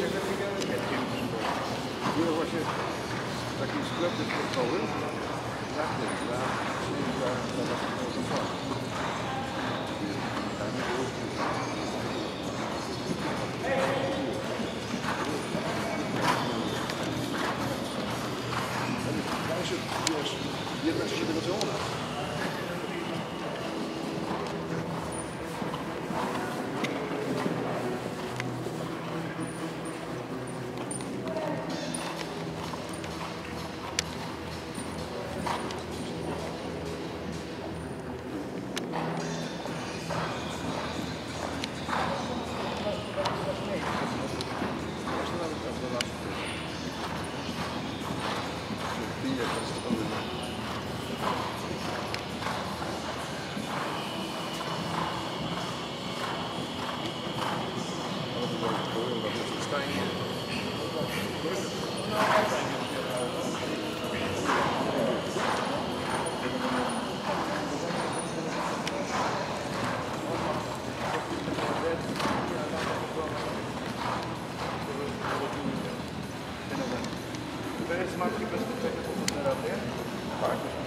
Było właśnie w takim sklepie sportowym za tym, za przyjęcia dla naszego Tam było Tam się, wiesz, jedna trzecia tego, co u nas. Pije testowy. Ale to było powiem, na rzeczy